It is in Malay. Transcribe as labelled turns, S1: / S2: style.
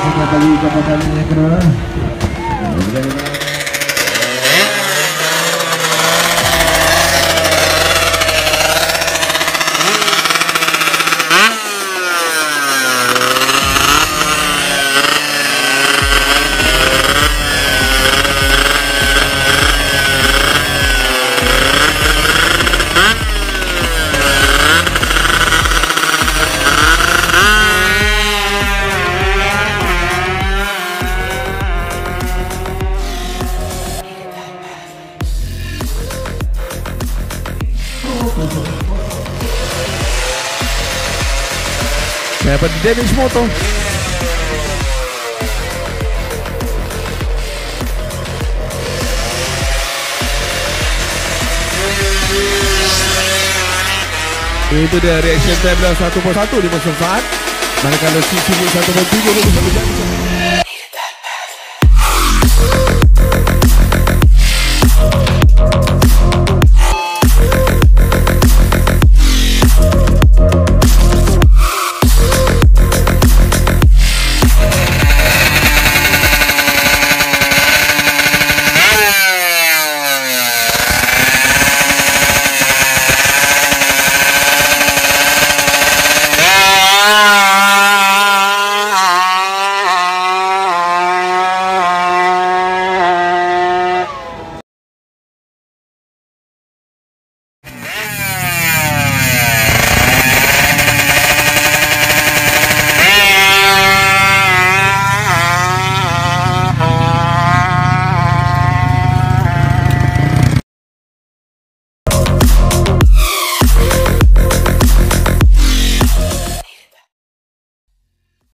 S1: bagi kapal yang kedua. Sme pred 9 šmotom. Itu dia reaction tablet satu per satu di musim saat. Mana kalau sisi satu per di musim saat.